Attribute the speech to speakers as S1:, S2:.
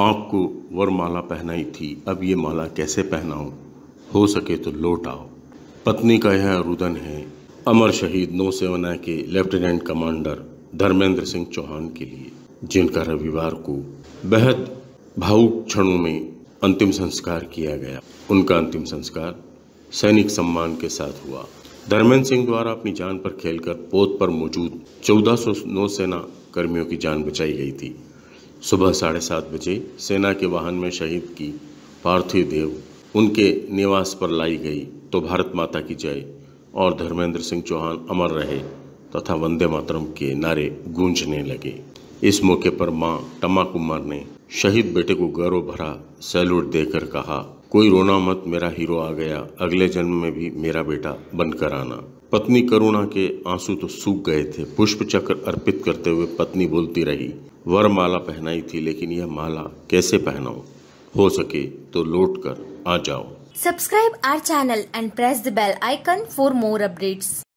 S1: आपको वरमाला पहनाई थी, अब ये माला कैसे पहनाऊं? हो सके तो लौट आओ। पत्नी का यह रुदन है, अमर शहीद नौसेना के लेफ्टिनेंट कमांडर धर्मेंद्र सिंह चौहान के लिए, जिनका रविवार को बेहद भावुक क्षणों में अंतिम संस्कार किया गया। उनका अंतिम संस्कार सैनिक सम्मान के साथ हुआ। धर्मेंद्र सिंह द्वारा अपनी जान पर खेलकर पोत पर मौजूद 1400 नौसेना कर्मियों की जान बचाई गई थी। सुबह साढ़े सात बजे सेना के वाहन में शहीद की पार्थिव देव उनके निवास पर लाई गई तो भारत माता की जय। और धर्मेंद्र सिंह चौहान अमर रहे तथा वंदे मातरम के नारे गूंजने लगे। इस मौके पर माँ टमा कुमार ने शहीद बेटे को गौरव भरा सैल्यूट देकर कहा, कोई रोना मत, मेरा हीरो आ गया। अगले जन्म में भी मेरा बेटा बनकर आना। पत्नी करुणा के आँसू तो सूख गए थे। पुष्प चक्र अर्पित करते हुए पत्नी बोलती रही, वर माला पहनाई थी, लेकिन यह माला कैसे पहनाओ हो सके तो लौट कर आ जाओ।
S2: Subscribe our channel and press the bell icon for more updates.